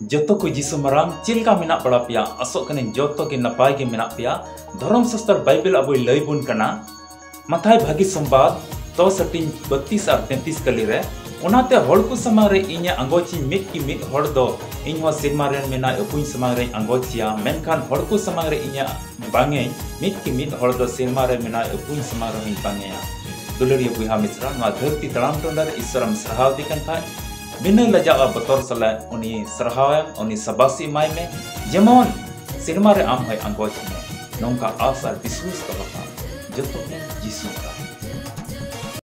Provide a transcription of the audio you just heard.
joto ko jisu marang chilka minak bala pia asok kane joto ke napai ke minak pia धर्म शास्त्र Bible अब लय बुन कना माथाय भागी संवाद तो सटिन 32 और 33 कली रे ओनाते हड़ को समां रे इnya अंगोची मिट की मिट हड़ दो इन हो सिरमा रे मेना अपुन समां रे अंगोचिया मेनखान हड़ को समां रे इnya बांगे मिट की मिट हड़ दो सिरमा रे मेना अपुन समां रे बांगे दुलरिया बुहा मिश्रा ᱱᱚᱣᱟ ᱫᱷᱟᱹᱨᱛᱤ ᱛᱟᱲᱟᱢ ᱴᱚᱸᱰᱟ ᱨᱮ ᱤᱥᱥᱚᱨᱮᱢ ᱥᱟᱨᱦᱟᱣ ᱫᱤ ᱠᱟᱱ ᱠᱷᱟᱡ बिना लजाआ बतौर सलाह उन्हें सराहावे उन्हें सबासी माय में जेमन सिनेमा रे आम है अंगोच में नौका आस और विश्वास का बता जो तो जीसू का